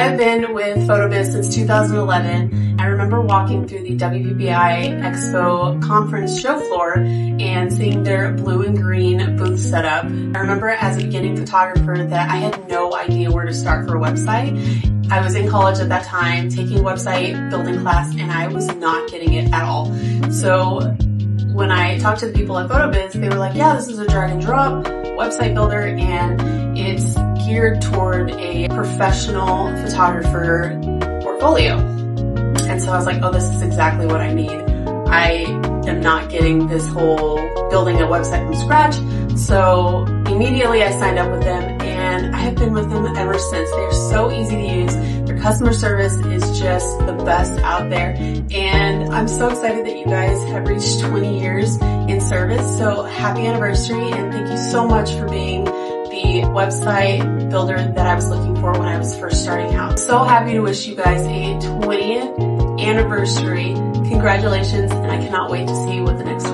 I have been with PhotoBiz since 2011. I remember walking through the WPPI Expo conference show floor and seeing their blue and green booth set up. I remember as a beginning photographer that I had no idea where to start for a website. I was in college at that time taking website building class and I was not getting it at all. So when I talked to the people at PhotoBiz, they were like, yeah, this is a drag and drop website builder and it's geared toward a professional photographer portfolio. And so I was like, oh, this is exactly what I need. I am not getting this whole building a website from scratch. So immediately I signed up with them and I have been with them ever since. They're so easy to use. Their customer service is just the best out there. And I'm so excited that you guys have reached 20 years in service. So happy anniversary and thank you so much for being website builder that I was looking for when I was first starting out. So happy to wish you guys a 20th anniversary. Congratulations and I cannot wait to see what the next